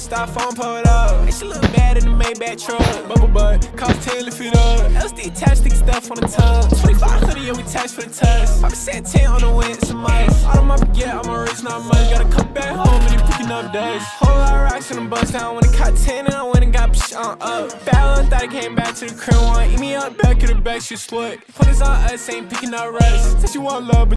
stop phone pulled up. And she look bad in the Maybach truck. Bubble butt, cost 10 lift it up. LSD attached, stick stuff on the tongue. 2500, yeah, we tax for the test. I be set 10 on the wind, some ice. All of my baguette, I'm a rich, not money. Gotta come back home and you picking up dust. Whole lot of rocks in the bus down. When it caught 10 and I went and got psh on up. Ballin' thought I came back to the crib, want eat me up back in the back, she slut. Put this on us, ain't picking up rest. Said you want love, but